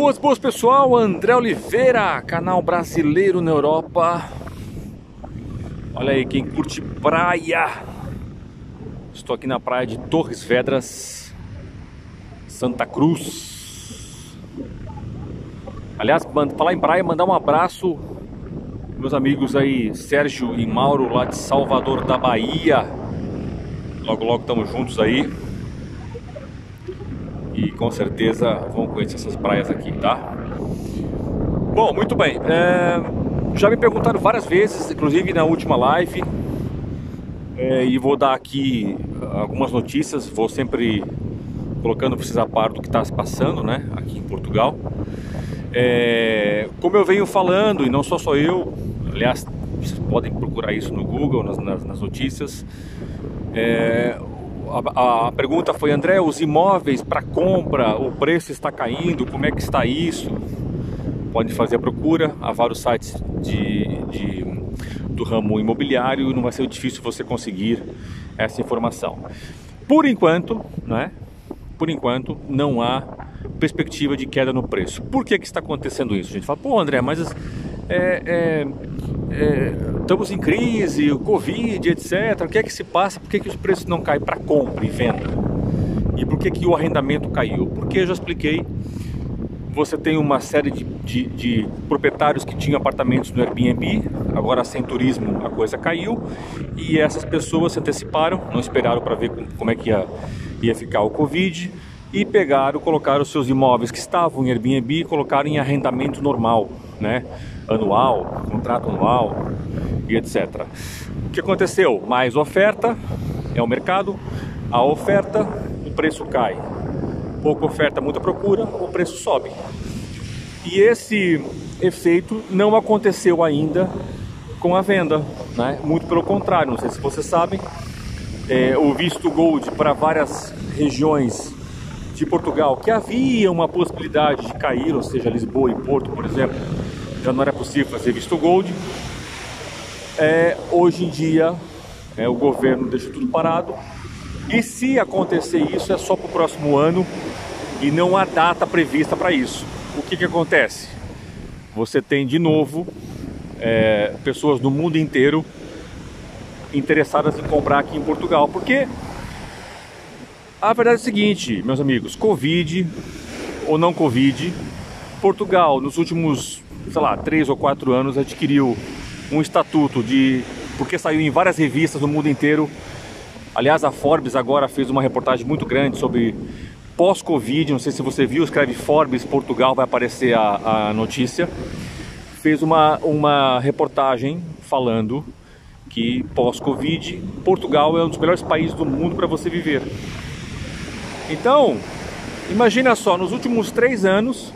Boas, boas pessoal, André Oliveira, canal brasileiro na Europa. Olha aí, quem curte praia. Estou aqui na praia de Torres Vedras, Santa Cruz. Aliás, falar em praia, mandar um abraço meus amigos aí, Sérgio e Mauro lá de Salvador da Bahia. Logo, logo estamos juntos aí e com certeza vão conhecer essas praias aqui, tá? Bom, muito bem. É, já me perguntaram várias vezes, inclusive na última live, é, e vou dar aqui algumas notícias. Vou sempre colocando vocês a par do que está se passando, né, aqui em Portugal. É, como eu venho falando, e não sou só eu, aliás, vocês podem procurar isso no Google, nas, nas, nas notícias. É, a, a, pergunta foi, André, os imóveis para compra, o preço está caindo, como é que está isso? Pode fazer a procura, há vários sites de, de, do ramo imobiliário, não vai ser difícil você conseguir essa informação. Por enquanto, né? Por enquanto, não há perspectiva de queda no preço. Por que, que está acontecendo isso? A gente fala, pô, André, mas é, é, é, estamos em crise, o Covid, etc. O que é que se passa? Por que, que os preços não caem para compra e venda? E por que, que o arrendamento caiu? Porque eu já expliquei. Você tem uma série de, de, de proprietários que tinham apartamentos no Airbnb, agora sem turismo a coisa caiu e essas pessoas se anteciparam, não esperaram para ver como é que ia, ia ficar o Covid e pegaram, colocaram os seus imóveis que estavam em Airbnb e colocaram em arrendamento normal, né? Anual, contrato anual e etc. O que aconteceu? Mais oferta, é o mercado, a oferta, o preço cai. Pouca oferta, muita procura, o preço sobe. E esse efeito não aconteceu ainda com a venda, né? Muito pelo contrário, não sei se vocês sabem, é, o visto Gold para várias regiões de Portugal, que havia uma possibilidade de cair, ou seja, Lisboa e Porto, por exemplo, já não era possível fazer visto gold. É, hoje em dia, é, o governo deixa tudo parado. E se acontecer isso, é só para o próximo ano e não há data prevista para isso. O que, que acontece? Você tem de novo é, pessoas do mundo inteiro interessadas em comprar aqui em Portugal, porque a verdade é a seguinte, meus amigos, Covid ou não Covid, Portugal nos últimos, sei lá, três ou quatro anos adquiriu um estatuto de porque saiu em várias revistas no mundo inteiro. Aliás, a Forbes agora fez uma reportagem muito grande sobre pós-Covid. Não sei se você viu, escreve Forbes Portugal, vai aparecer a, a notícia. Fez uma, uma reportagem falando que pós-Covid, Portugal é um dos melhores países do mundo para você viver. Então, imagina só, nos últimos três anos,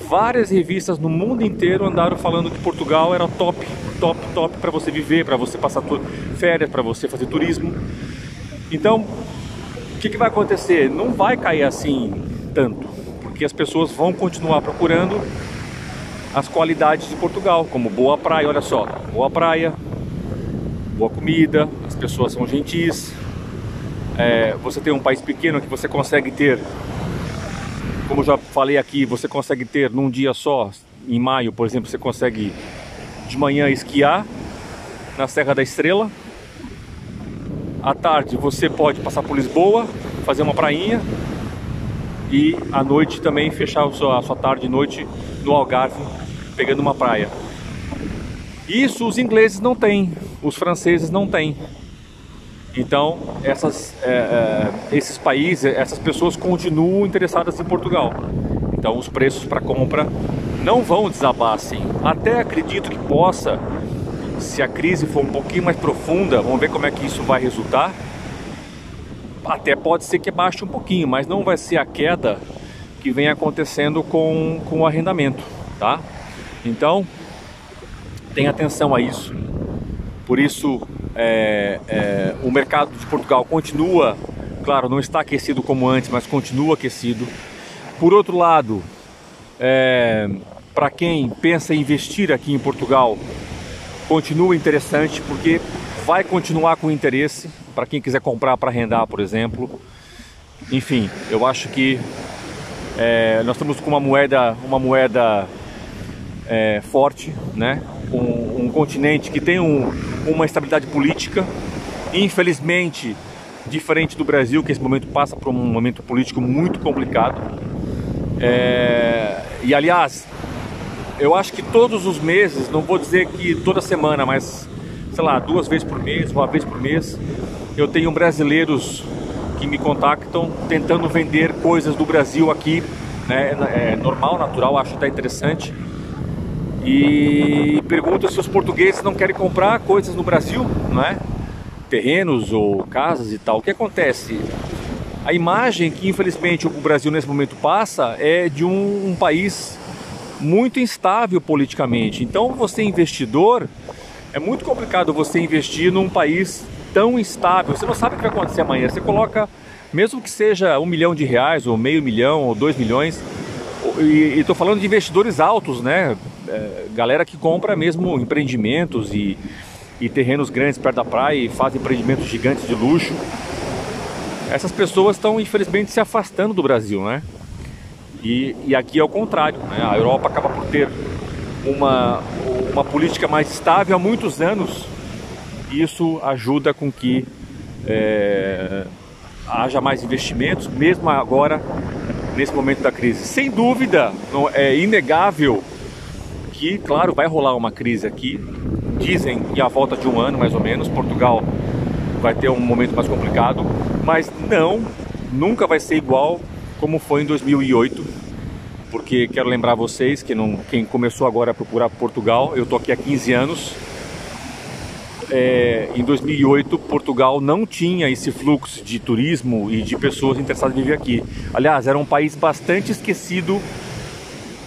várias revistas no mundo inteiro andaram falando que Portugal era top, top, top para você viver, para você passar férias, para você fazer turismo. Então, o que, que vai acontecer? Não vai cair assim tanto, porque as pessoas vão continuar procurando as qualidades de Portugal, como boa praia, olha só, boa praia, boa comida, as pessoas são gentis, é, você tem um país pequeno que você consegue ter, como já falei aqui, você consegue ter num dia só, em maio, por exemplo, você consegue de manhã esquiar na Serra da Estrela. À tarde você pode passar por Lisboa, fazer uma prainha e à noite também fechar a sua, a sua tarde e noite no Algarve, pegando uma praia. Isso os ingleses não têm, os franceses não têm. Então, essas, é, é, esses países, essas pessoas continuam interessadas em Portugal. Então, os preços para compra não vão desabar assim. Até acredito que possa, se a crise for um pouquinho mais profunda, vamos ver como é que isso vai resultar. Até pode ser que baixe um pouquinho, mas não vai ser a queda que vem acontecendo com, com o arrendamento, tá? Então, tenha atenção a isso. Por isso, é, é, o mercado de Portugal continua, claro, não está aquecido como antes, mas continua aquecido. Por outro lado, é, para quem pensa em investir aqui em Portugal, continua interessante porque vai continuar com interesse para quem quiser comprar para arrendar, por exemplo. Enfim, eu acho que É, nós estamos com uma moeda, uma moeda é, forte, né? Um, um, continente que tem um, uma estabilidade política. Infelizmente, diferente do Brasil, que esse momento passa por um momento político muito complicado. É, e aliás, eu acho que todos os meses, não vou dizer que toda semana, mas sei lá, duas vezes por mês, uma vez por mês, eu tenho brasileiros que me contactam tentando vender coisas do Brasil aqui, né? É normal, natural, acho até interessante. E perguntam se os portugueses não querem comprar coisas no Brasil, não é? Terrenos ou casas e tal. O que acontece? A imagem que infelizmente o Brasil nesse momento passa é de um, um país muito instável politicamente. Então, você investidor, é muito complicado você investir num país tão instável. Você não sabe o que vai acontecer amanhã. Você coloca, mesmo que seja um milhão de reais, ou meio milhão, ou dois milhões. E estou falando de investidores altos, né? É, galera que compra mesmo empreendimentos e, e terrenos grandes perto da praia e faz empreendimentos gigantes de luxo. Essas pessoas estão infelizmente se afastando do Brasil, né? E, e aqui é o contrário, né? A Europa acaba por ter uma, uma política mais estável há muitos anos isso ajuda com que é, haja mais investimentos, mesmo agora, nesse momento da crise. Sem dúvida, não, é inegável que, claro, vai rolar uma crise aqui. Dizem que a volta de um ano, mais ou menos, Portugal vai ter um momento mais complicado, mas não, nunca vai ser igual como foi em 2008, porque quero lembrar vocês que não, quem começou agora a procurar Portugal, eu estou aqui há 15 anos, é, em 2008 Portugal não tinha esse fluxo de turismo e de pessoas interessadas em viver aqui. Aliás, era um país bastante esquecido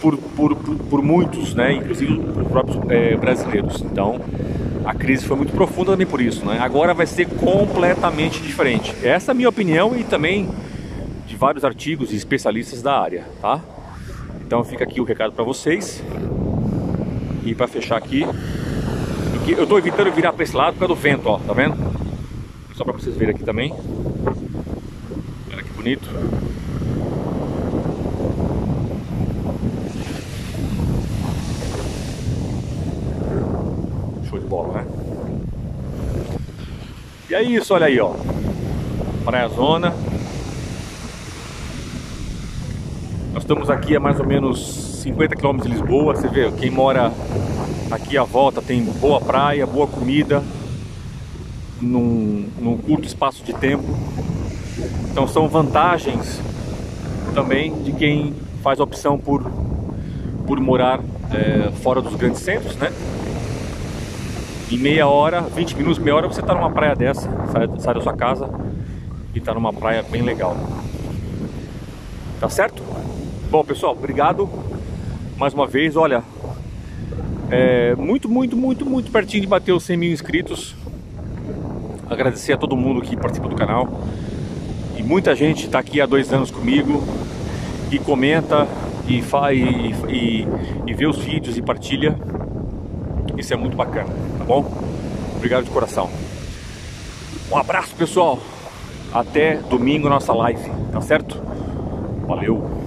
por, por, por, por muitos, né? inclusive por próprios é, brasileiros. Então a crise foi muito profunda também por isso. Né? Agora vai ser completamente diferente. Essa é a minha opinião e também de vários artigos e especialistas da área. Tá? Então fica aqui o recado para vocês. E para fechar aqui, aqui, eu estou evitando virar para esse lado por causa do vento, ó, tá vendo? Só para vocês verem aqui também. Olha que bonito. Show de bola, né? E é isso, olha aí, ó. Praia Zona. Nós estamos aqui a mais ou menos 50 km de Lisboa. Você vê, quem mora Aqui à volta tem boa praia, boa comida, num, num curto espaço de tempo. Então são vantagens também de quem faz a opção por, por morar é, fora dos grandes centros, né? Em meia hora, 20 minutos, meia hora, você está numa praia dessa, sai, sai da sua casa e está numa praia bem legal. Tá certo? Bom, pessoal, obrigado mais uma vez. Olha, é, muito, muito, muito, muito pertinho de bater os 100 mil inscritos. Agradecer a todo mundo que participa do canal. E muita gente está aqui há dois anos comigo e comenta e, faz, e, e, e vê os vídeos e partilha. Isso é muito bacana, tá bom? Obrigado de coração. Um abraço, pessoal. Até domingo nossa live, tá certo? Valeu!